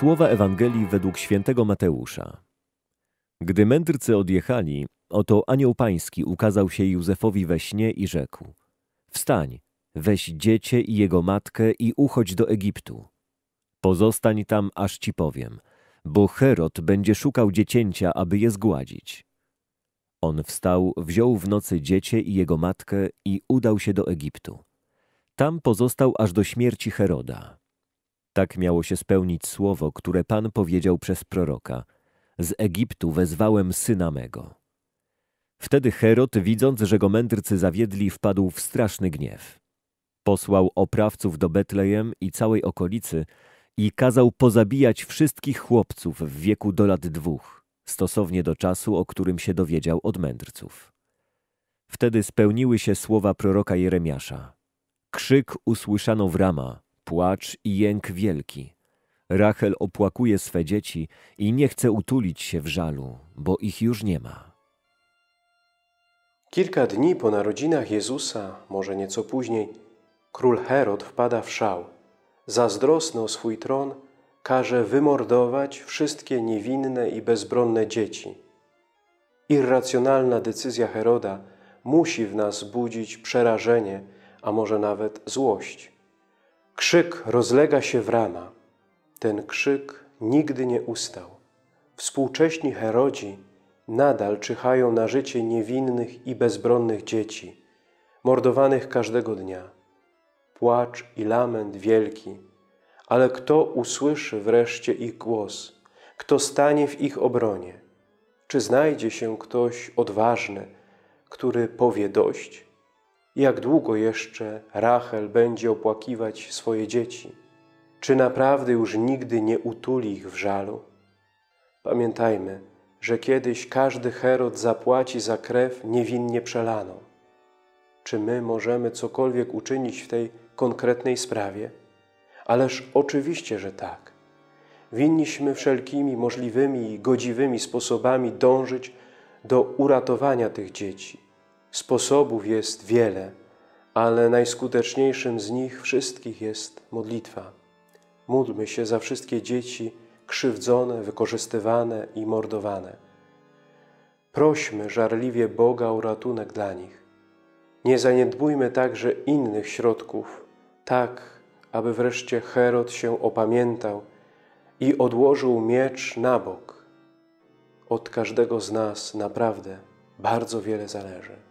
Słowa Ewangelii według świętego Mateusza. Gdy mędrcy odjechali, oto anioł pański ukazał się Józefowi we śnie i rzekł: Wstań, weź dziecię i jego matkę i uchodź do Egiptu. Pozostań tam, aż ci powiem, bo Herod będzie szukał dziecięcia, aby je zgładzić. On wstał, wziął w nocy dziecię i jego matkę i udał się do Egiptu. Tam pozostał aż do śmierci Heroda. Tak miało się spełnić słowo, które Pan powiedział przez proroka. Z Egiptu wezwałem syna mego. Wtedy Herod, widząc, że go mędrcy zawiedli, wpadł w straszny gniew. Posłał oprawców do Betlejem i całej okolicy i kazał pozabijać wszystkich chłopców w wieku do lat dwóch, stosownie do czasu, o którym się dowiedział od mędrców. Wtedy spełniły się słowa proroka Jeremiasza. Krzyk usłyszano w Rama, płacz i jęk wielki. Rachel opłakuje swe dzieci i nie chce utulić się w żalu, bo ich już nie ma. Kilka dni po narodzinach Jezusa, może nieco później, król Herod wpada w szał. Zazdrosny o swój tron, każe wymordować wszystkie niewinne i bezbronne dzieci. Irracjonalna decyzja Heroda musi w nas budzić przerażenie, a może nawet złość. Krzyk rozlega się w rama. Ten krzyk nigdy nie ustał. Współcześni Herodzi nadal czyhają na życie niewinnych i bezbronnych dzieci, mordowanych każdego dnia. Płacz i lament wielki, ale kto usłyszy wreszcie ich głos? Kto stanie w ich obronie? Czy znajdzie się ktoś odważny, który powie dość? Jak długo jeszcze Rachel będzie opłakiwać swoje dzieci? Czy naprawdę już nigdy nie utuli ich w żalu? Pamiętajmy, że kiedyś każdy Herod zapłaci za krew niewinnie przelaną. Czy my możemy cokolwiek uczynić w tej konkretnej sprawie? Ależ oczywiście, że tak. Winniśmy wszelkimi możliwymi i godziwymi sposobami dążyć do uratowania tych dzieci. Sposobów jest wiele, ale najskuteczniejszym z nich wszystkich jest modlitwa. Módlmy się za wszystkie dzieci krzywdzone, wykorzystywane i mordowane. Prośmy żarliwie Boga o ratunek dla nich. Nie zaniedbujmy także innych środków, tak, aby wreszcie Herod się opamiętał i odłożył miecz na bok. Od każdego z nas naprawdę bardzo wiele zależy.